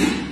you